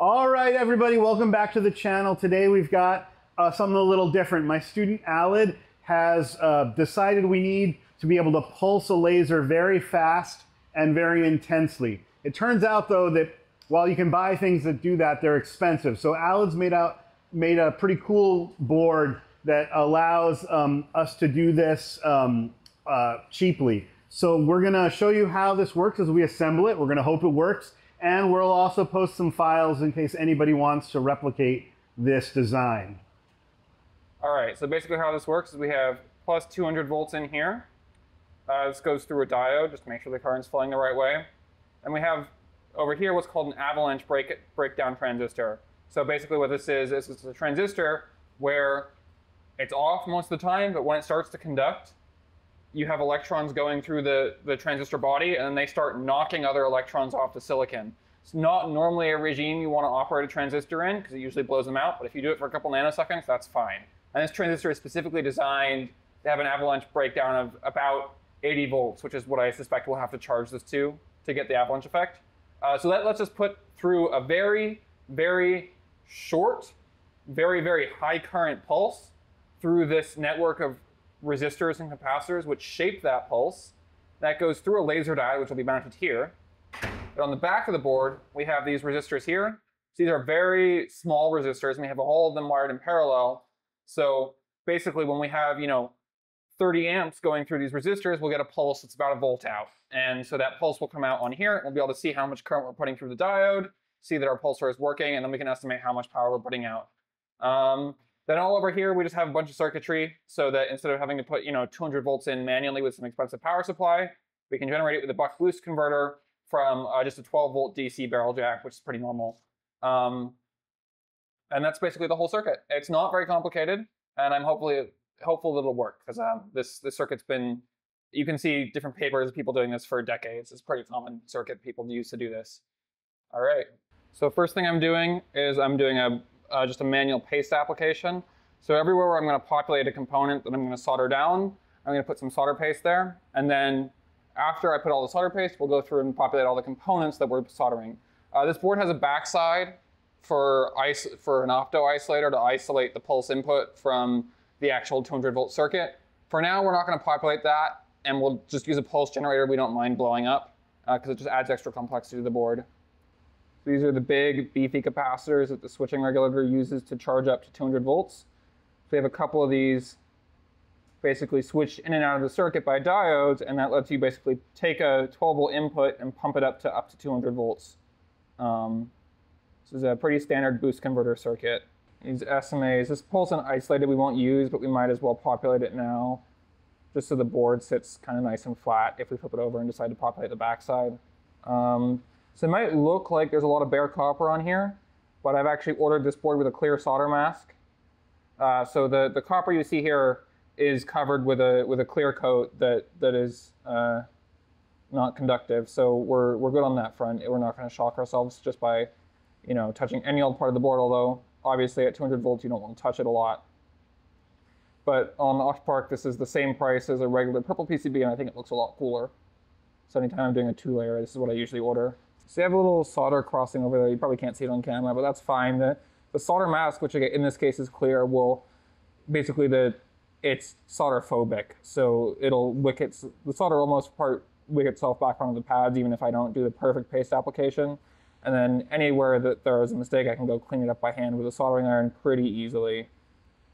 All right, everybody, welcome back to the channel. Today we've got uh, something a little different. My student Alid has uh, decided we need to be able to pulse a laser very fast and very intensely. It turns out though that while you can buy things that do that, they're expensive. So Alid's made out made a pretty cool board that allows um, us to do this um, uh, cheaply. So we're gonna show you how this works as we assemble it. We're gonna hope it works. And we'll also post some files in case anybody wants to replicate this design. All right, so basically how this works is we have plus 200 volts in here. Uh, this goes through a diode just to make sure the current's flowing the right way. And we have over here what's called an avalanche break breakdown transistor. So basically what this is, is it's a transistor where it's off most of the time, but when it starts to conduct, you have electrons going through the, the transistor body and then they start knocking other electrons off the silicon. It's not normally a regime you want to operate a transistor in because it usually blows them out, but if you do it for a couple nanoseconds, that's fine. And this transistor is specifically designed to have an avalanche breakdown of about 80 volts, which is what I suspect we'll have to charge this to to get the avalanche effect. Uh, so that lets us put through a very, very short, very, very high current pulse through this network of resistors and capacitors which shape that pulse. That goes through a laser diode, which will be mounted here. But on the back of the board, we have these resistors here. So these are very small resistors, and we have all of them wired in parallel. So basically, when we have, you know, 30 amps going through these resistors, we'll get a pulse that's about a volt out. And so that pulse will come out on here. And we'll be able to see how much current we're putting through the diode, see that our pulser is working, and then we can estimate how much power we're putting out. Um, then all over here, we just have a bunch of circuitry so that instead of having to put, you know, 200 volts in manually with some expensive power supply, we can generate it with a buck boost converter from uh, just a 12 volt DC barrel jack, which is pretty normal. Um, and that's basically the whole circuit. It's not very complicated, and I'm hopefully hopeful that it'll work because um, this this circuit's been. You can see different papers of people doing this for decades. It's a pretty common circuit people use to do this. All right. So first thing I'm doing is I'm doing a uh, just a manual paste application. So everywhere where I'm going to populate a component that I'm going to solder down, I'm going to put some solder paste there. And then after I put all the solder paste, we'll go through and populate all the components that we're soldering. Uh, this board has a backside for, for an opto isolator to isolate the pulse input from the actual 200 volt circuit. For now, we're not going to populate that, and we'll just use a pulse generator we don't mind blowing up because uh, it just adds extra complexity to the board. These are the big beefy capacitors that the switching regulator uses to charge up to 200 volts. So we have a couple of these basically switch in and out of the circuit by diodes, and that lets you basically take a 12 volt input and pump it up to up to 200 volts. Um, this is a pretty standard boost converter circuit. These SMAs, this pulse and isolated we won't use, but we might as well populate it now, just so the board sits kind of nice and flat if we flip it over and decide to populate the backside. Um, so it might look like there's a lot of bare copper on here, but I've actually ordered this board with a clear solder mask. Uh, so the, the copper you see here is covered with a with a clear coat that that is uh, not conductive. So we're we're good on that front. We're not going to shock ourselves just by, you know, touching any old part of the board. Although obviously at 200 volts you don't want to touch it a lot. But on OSH Park, this is the same price as a regular purple PCB, and I think it looks a lot cooler. So anytime I'm doing a two layer, this is what I usually order. So you have a little solder crossing over there. You probably can't see it on camera, but that's fine. The, the solder mask, which in this case is clear, will basically the it's solder phobic. So it'll wick its, the solder almost part wick itself back onto the pads, even if I don't do the perfect paste application. And then anywhere that there is a mistake, I can go clean it up by hand with a soldering iron pretty easily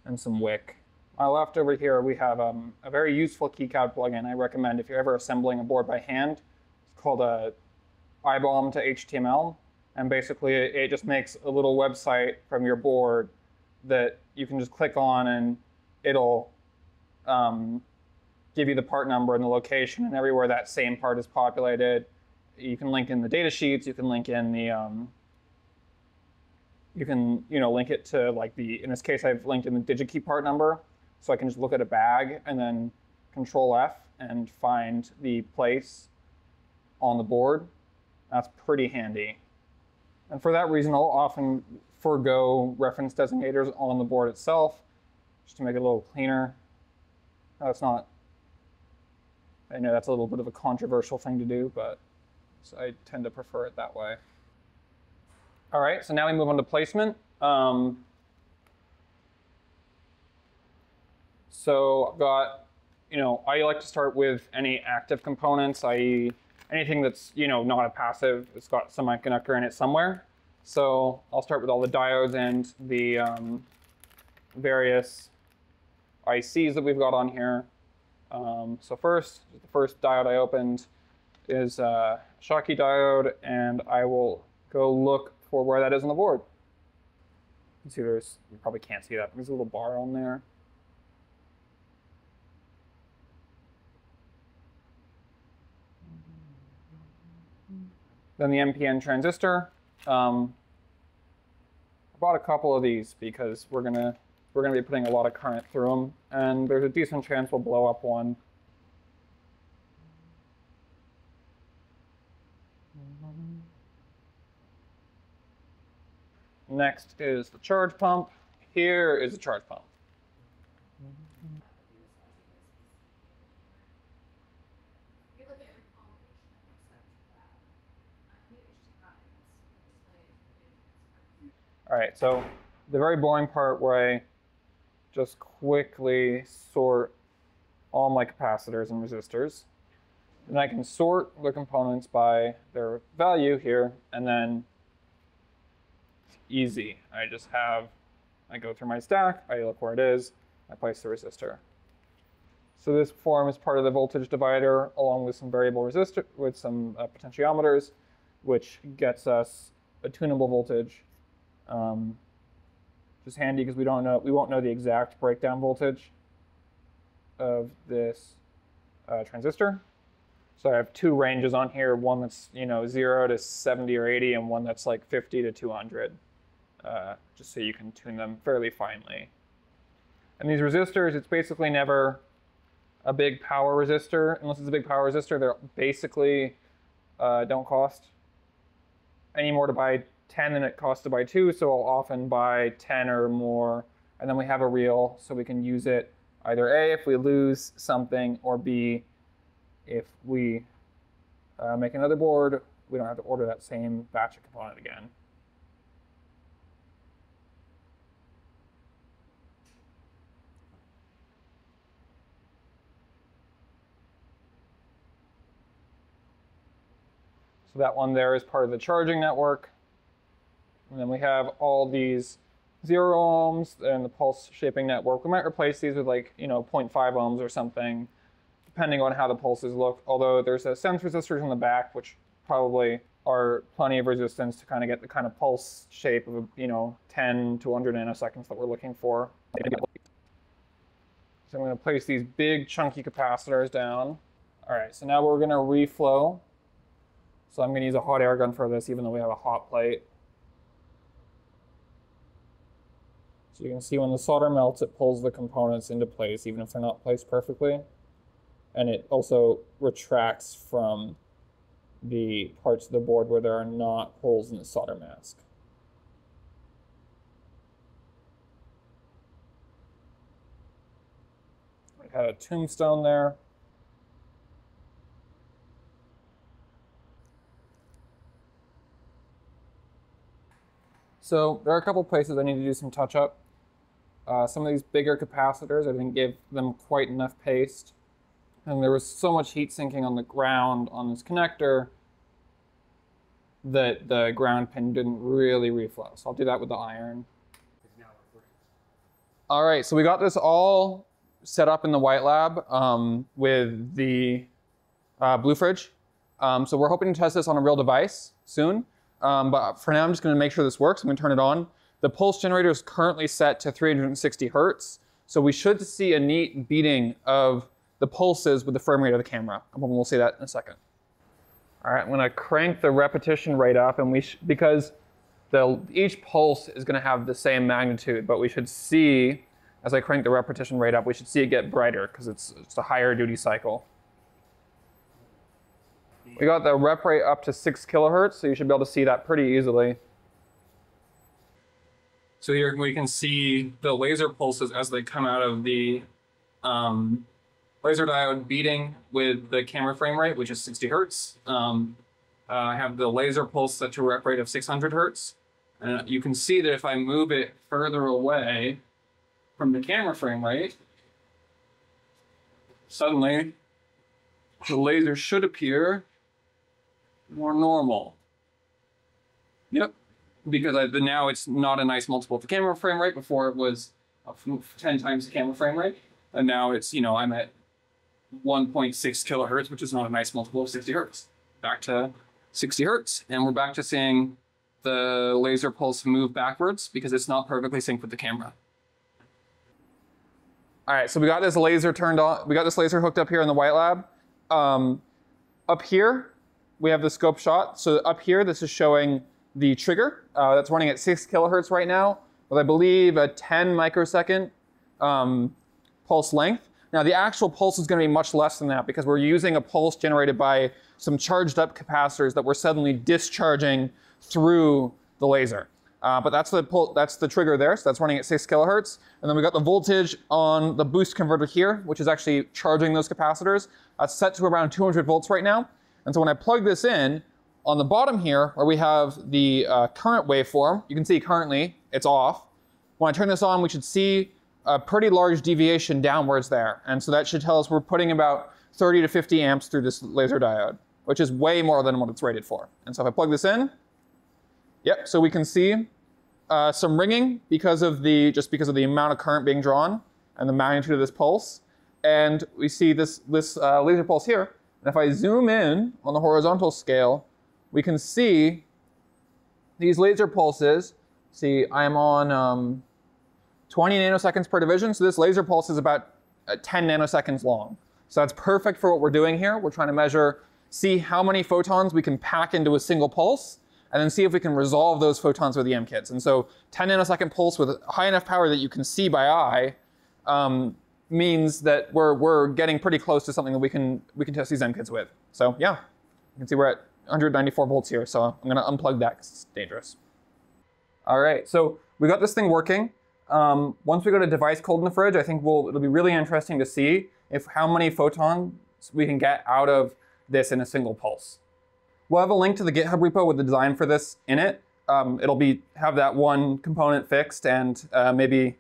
and some wick. My left over here, we have um, a very useful KiCad plugin I recommend if you're ever assembling a board by hand. It's called a IBOM to HTML, and basically it just makes a little website from your board that you can just click on and it'll um, give you the part number and the location and everywhere that same part is populated. You can link in the data sheets. You can link in the um, you can you know link it to like the in this case I've linked in the DigiKey part number, so I can just look at a bag and then Control F and find the place on the board that's pretty handy. And for that reason, I'll often forego reference designators on the board itself, just to make it a little cleaner. That's not, I know that's a little bit of a controversial thing to do, but I tend to prefer it that way. All right, so now we move on to placement. Um, so I've got, you know, I like to start with any active components, i.e. anything that's, you know, not a passive, it's got semiconductor in it somewhere. So I'll start with all the diodes and the um, various ICs that we've got on here. Um, so first, the first diode I opened is a Schottky diode, and I will go look for where that is on the board. You see there's, you probably can't see that, there's a little bar on there. Then the NPN transistor. Um, I bought a couple of these because we're gonna we're gonna be putting a lot of current through them, and there's a decent chance we'll blow up one. Next is the charge pump. Here is the charge pump. All right, so the very boring part where I just quickly sort all my capacitors and resistors. And I can sort the components by their value here, and then it's easy. I just have, I go through my stack, I look where it is, I place the resistor. So this form is part of the voltage divider along with some variable resistor, with some uh, potentiometers, which gets us a tunable voltage um, just handy because we don't know we won't know the exact breakdown voltage of this uh, transistor. So I have two ranges on here, one that's you know zero to 70 or 80, and one that's like 50 to 200, uh, just so you can tune them fairly finely. And these resistors, it's basically never a big power resistor. Unless it's a big power resistor, they're basically uh, don't cost any more to buy 10 and it costs to buy two, so I'll often buy 10 or more. And then we have a reel, so we can use it either A, if we lose something, or B, if we uh, make another board, we don't have to order that same batch of component again. So that one there is part of the charging network. And then we have all these zero ohms and the pulse shaping network. We might replace these with like, you know, 0.5 ohms or something, depending on how the pulses look. Although there's a sense resistors in the back, which probably are plenty of resistance to kind of get the kind of pulse shape of, you know, 10 to 100 nanoseconds that we're looking for. So I'm going to place these big chunky capacitors down. All right, so now we're going to reflow. So I'm going to use a hot air gun for this, even though we have a hot plate. So you can see when the solder melts, it pulls the components into place, even if they're not placed perfectly. And it also retracts from the parts of the board where there are not holes in the solder mask. We had a tombstone there. So there are a couple places I need to do some touch up. Uh, some of these bigger capacitors, I didn't give them quite enough paste. And there was so much heat sinking on the ground on this connector that the ground pin didn't really reflow. So I'll do that with the iron. All right, so we got this all set up in the white lab um, with the uh, BlueFridge. Um, so we're hoping to test this on a real device soon. Um, but for now, I'm just gonna make sure this works. I'm gonna turn it on. The pulse generator is currently set to 360 hertz. So we should see a neat beating of the pulses with the frame rate of the camera. We'll see that in a second. All right, I'm gonna crank the repetition rate up and we because the, each pulse is gonna have the same magnitude, but we should see, as I crank the repetition rate up, we should see it get brighter because it's, it's a higher duty cycle. We got the rep rate up to six kilohertz, so you should be able to see that pretty easily. So here we can see the laser pulses as they come out of the um, laser diode beating with the camera frame rate, which is 60 hertz. Um, uh, I have the laser pulse set to a rep rate of 600 hertz. And you can see that if I move it further away from the camera frame rate, suddenly the laser should appear more normal. Yep, because I, now it's not a nice multiple of the camera frame rate. Before it was 10 times the camera frame rate. And now it's, you know, I'm at 1.6 kilohertz, which is not a nice multiple of 60 hertz. Back to 60 hertz. And we're back to seeing the laser pulse move backwards because it's not perfectly synced with the camera. All right, so we got this laser turned on. We got this laser hooked up here in the white lab. Um, up here, we have the scope shot. So up here, this is showing the trigger. Uh, that's running at six kilohertz right now with I believe a 10 microsecond um, pulse length. Now the actual pulse is going to be much less than that because we're using a pulse generated by some charged up capacitors that we're suddenly discharging through the laser. Uh, but that's the pull, that's the trigger there, so that's running at six kilohertz. And then we got the voltage on the boost converter here, which is actually charging those capacitors. That's set to around 200 volts right now. And so when I plug this in, on the bottom here, where we have the uh, current waveform, you can see currently it's off. When I turn this on, we should see a pretty large deviation downwards there. And so that should tell us we're putting about 30 to 50 amps through this laser diode, which is way more than what it's rated for. And so if I plug this in, yep, so we can see uh, some ringing because of the, just because of the amount of current being drawn and the magnitude of this pulse. And we see this, this uh, laser pulse here. And if I zoom in on the horizontal scale, we can see these laser pulses. See, I'm on um, 20 nanoseconds per division, so this laser pulse is about uh, 10 nanoseconds long. So that's perfect for what we're doing here. We're trying to measure, see how many photons we can pack into a single pulse, and then see if we can resolve those photons with the MKIDs. And so 10 nanosecond pulse with high enough power that you can see by eye um, means that we're, we're getting pretty close to something that we can, we can test these MKIDs with. So yeah, you can see we're at 194 volts here, so I'm gonna unplug that because it's dangerous. All right, so we got this thing working. Um, once we go to device cold in the fridge, I think we'll, it'll be really interesting to see if how many photons we can get out of this in a single pulse. We'll have a link to the GitHub repo with the design for this in it. Um, it'll be have that one component fixed and uh, maybe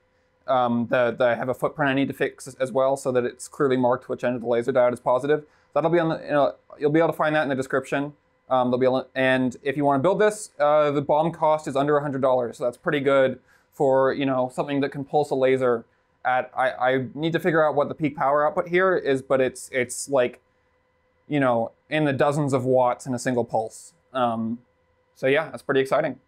um, the, the, I have a footprint I need to fix as well so that it's clearly marked which end of the laser diode is positive. That'll be on the, you know, you'll be able to find that in the description. Um, they'll be able, and if you want to build this, uh, the BOM cost is under $100. So that's pretty good for you know something that can pulse a laser at. I, I need to figure out what the peak power output here is, but it's it's like you know in the dozens of watts in a single pulse. Um, so yeah, that's pretty exciting.